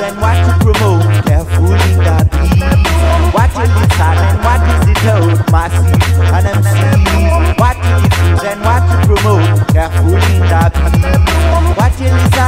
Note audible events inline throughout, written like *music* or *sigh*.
and what to promote. Careful in that please. What you listen and what is it out? Massive and MCs. What you choose and what to promote. Careful in that please. What you listen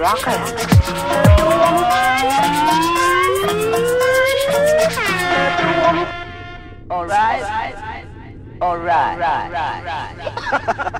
Rocker. All right. All right. *laughs*